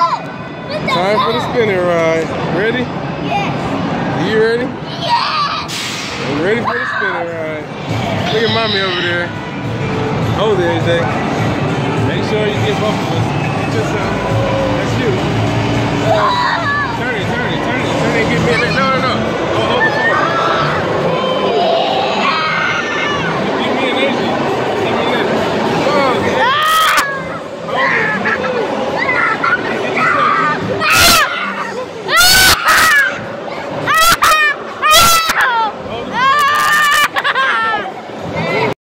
Time for the spinning ride. Ready? Yes. You ready? Yes. I'm ready for the spinning ride. Look at mommy over there. Hold it, AJ. Make sure you get both of us. Get yourself. Uh,